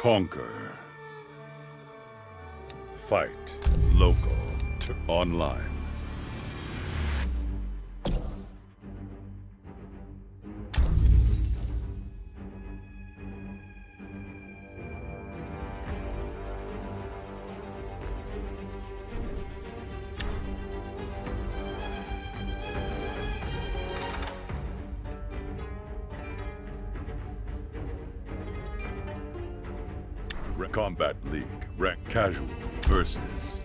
Conquer. Fight. Local. To online. Combat League. Rank Casual versus...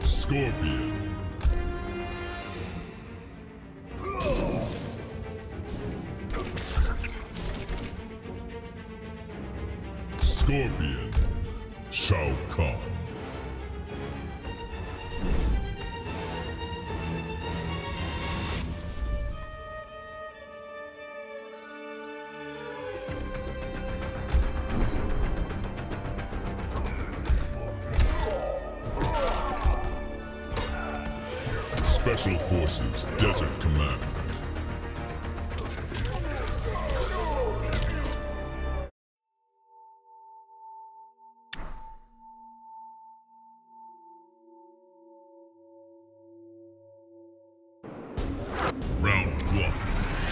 Scorpion. Scorpion. Shao Kahn. Special Forces Desert Command.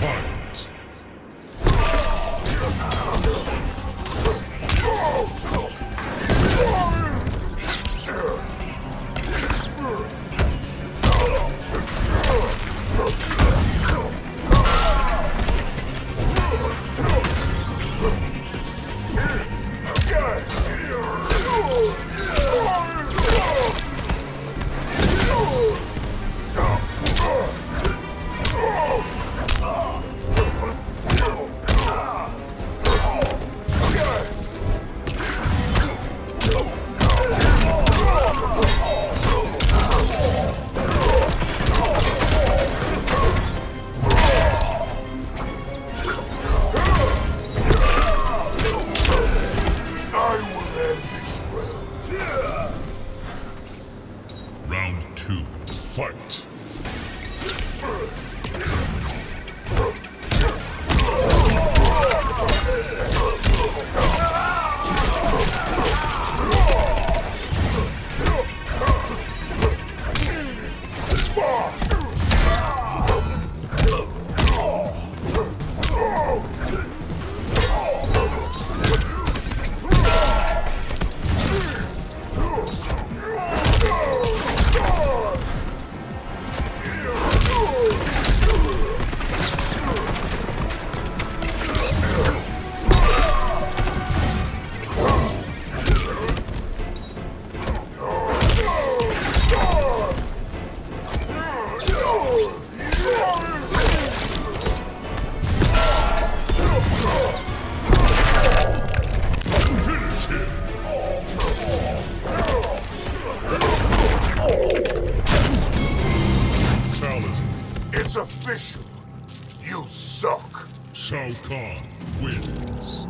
Fight! Fight! It's official. You suck. Shao Kahn wins.